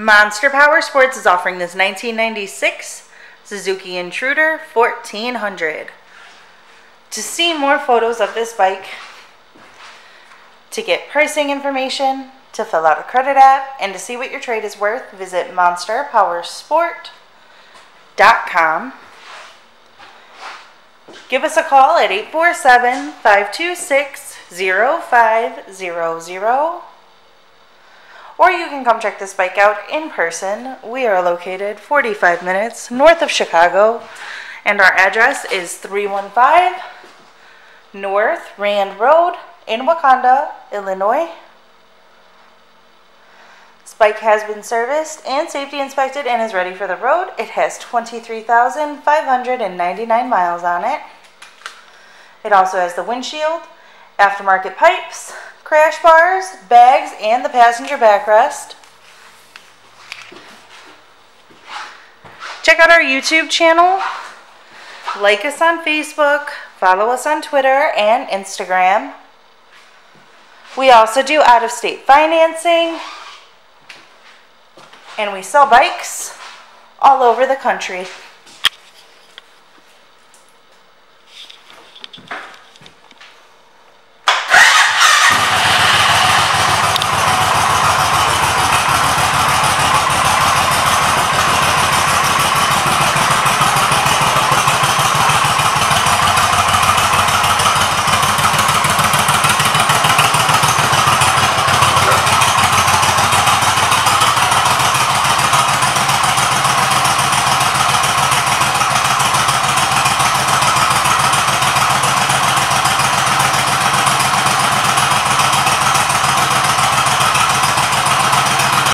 Monster Power Sports is offering this 1996 Suzuki Intruder 1400. To see more photos of this bike, to get pricing information, to fill out a credit app, and to see what your trade is worth, visit monsterpowersport.com. Give us a call at 847 526 0500 or you can come check this bike out in person. We are located 45 minutes north of Chicago, and our address is 315 North Rand Road in Wauconda, Illinois. This bike has been serviced and safety inspected and is ready for the road. It has 23,599 miles on it. It also has the windshield, aftermarket pipes, crash bars, bags, and the passenger backrest. Check out our YouTube channel. Like us on Facebook. Follow us on Twitter and Instagram. We also do out-of-state financing. And we sell bikes all over the country.